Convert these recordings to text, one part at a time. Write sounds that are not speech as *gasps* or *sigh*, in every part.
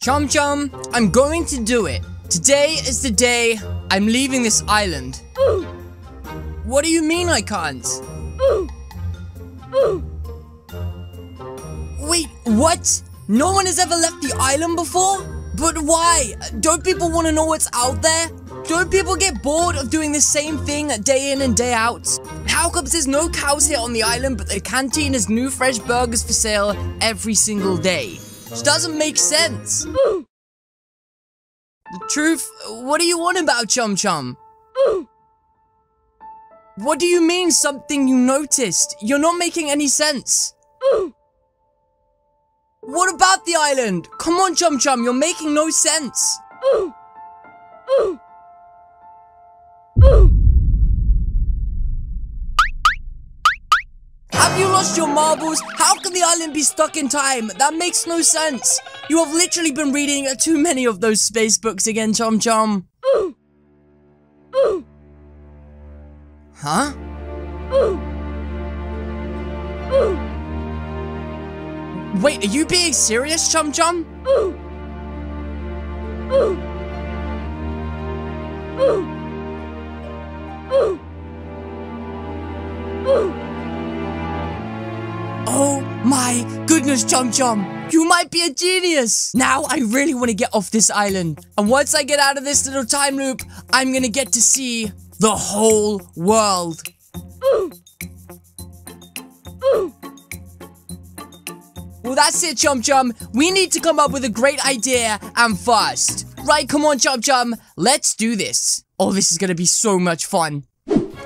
Chum Chum, I'm going to do it. Today is the day I'm leaving this island. What do you mean I can't? Wait, what? No one has ever left the island before? But why? Don't people want to know what's out there? Don't people get bored of doing the same thing day in and day out? How comes there's no cows here on the island, but the canteen has new fresh burgers for sale every single day? Which doesn't make sense. The truth, what do you want about Chum Chum? What do you mean something you noticed? You're not making any sense. What about the island? Come on, Chum Chum, you're making no sense. You lost your marbles? How can the island be stuck in time? That makes no sense. You have literally been reading too many of those space books again, Chum Chum. Huh? Wait, are you being serious, Chum Chum? Oh my goodness, Chum Chum. You might be a genius. Now I really want to get off this island. And once I get out of this little time loop, I'm going to get to see the whole world. Well, that's it, Chum Chum. We need to come up with a great idea and fast. Right, come on, Chum Chum. Let's do this. Oh, this is going to be so much fun.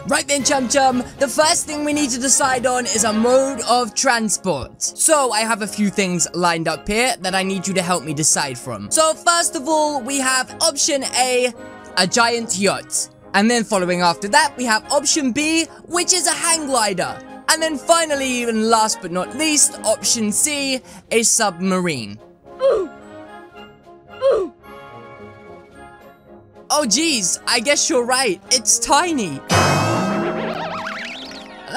Right then, Chum Chum, the first thing we need to decide on is a mode of transport. So, I have a few things lined up here that I need you to help me decide from. So, first of all, we have option A, a giant yacht. And then following after that, we have option B, which is a hang glider. And then finally, even last but not least, option C, a submarine. Oh geez, I guess you're right, it's tiny.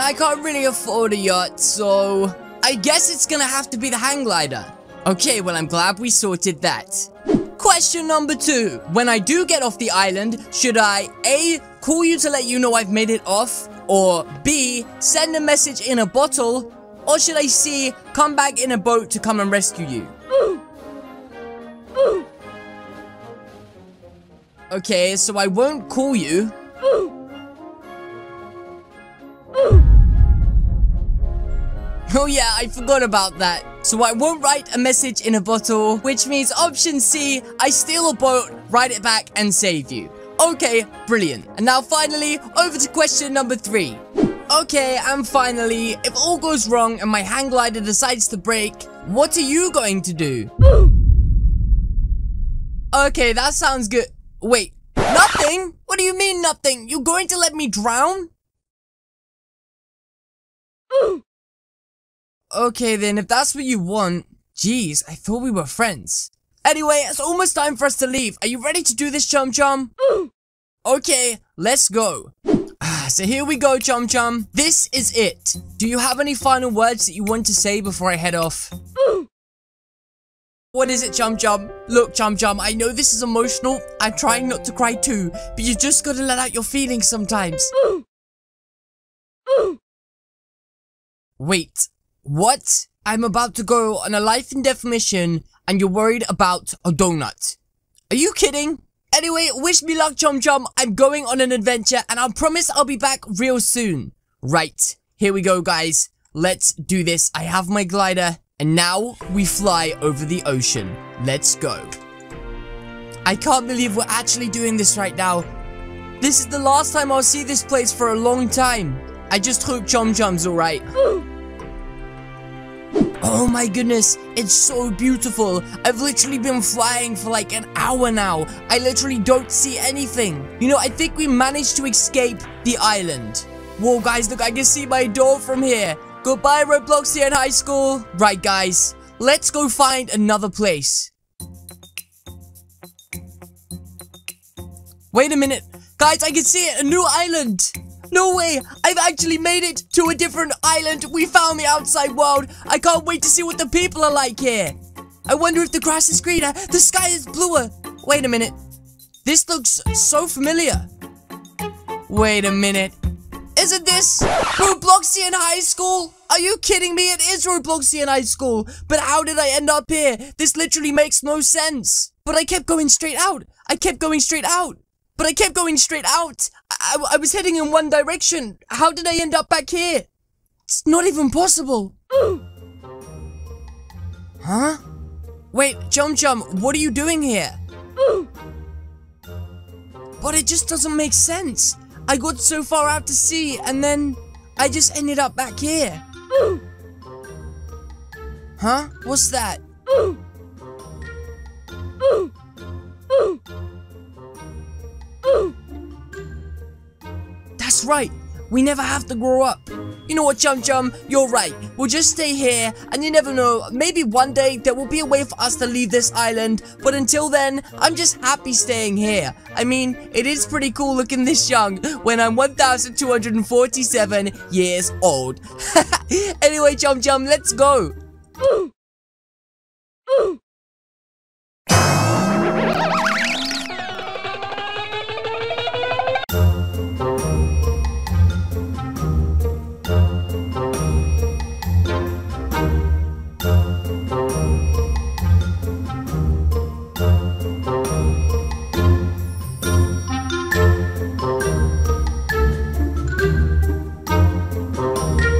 I can't really afford a yacht, so I guess it's gonna have to be the hang glider. Okay, well I'm glad we sorted that. Question number two. When I do get off the island, should I A. Call you to let you know I've made it off? Or B. Send a message in a bottle? Or should I C. Come back in a boat to come and rescue you? Okay, so I won't call you. Oh yeah, I forgot about that. So I won't write a message in a bottle, which means option C, I steal a boat, write it back, and save you. Okay, brilliant. And now finally, over to question number three. Okay, and finally, if all goes wrong and my hang glider decides to break, what are you going to do? Okay, that sounds good. Wait, nothing? What do you mean nothing? You're going to let me drown? Okay then, if that's what you want, geez, I thought we were friends. Anyway, it's almost time for us to leave. Are you ready to do this, Chum Chum? *gasps* okay, let's go. Ah, so here we go, Chum Chum. This is it. Do you have any final words that you want to say before I head off? What is it, Chum Chum? Look, Chum Chum, I know this is emotional. I'm trying not to cry too, but you just gotta let out your feelings sometimes. *gasps* Wait, what? I'm about to go on a life and death mission and you're worried about a donut. Are you kidding? Anyway, wish me luck, Chum Chum. I'm going on an adventure and I promise I'll be back real soon. Right, here we go, guys. Let's do this. I have my glider and now we fly over the ocean. Let's go. I can't believe we're actually doing this right now. This is the last time I'll see this place for a long time. I just hope Chum Chum's alright. Oh my goodness, it's so beautiful. I've literally been flying for like an hour now. I literally don't see anything. You know, I think we managed to escape the island. Whoa, guys, look, I can see my door from here. Goodbye, Robloxian High School. Right, guys, let's go find another place. Wait a minute. Guys, I can see it, a new island. No way! I've actually made it to a different island! We found the outside world! I can't wait to see what the people are like here! I wonder if the grass is greener. The sky is bluer. Wait a minute. This looks so familiar. Wait a minute. Isn't this Robloxian High School? Are you kidding me? It is Robloxian High School. But how did I end up here? This literally makes no sense. But I kept going straight out. I kept going straight out. But I kept going straight out. I, I, was heading in one direction. How did I end up back here? It's not even possible. huh? Wait, Chum Chum, what are you doing here? But it just doesn't make sense. I got so far out to sea and then I just ended up back here. Huh? What's that? That's right. We never have to grow up. You know what, Chum Chum? You're right. We'll just stay here, and you never know, maybe one day there will be a way for us to leave this island, but until then, I'm just happy staying here. I mean, it is pretty cool looking this young when I'm 1,247 years old. *laughs* anyway, Chum Chum, let's go.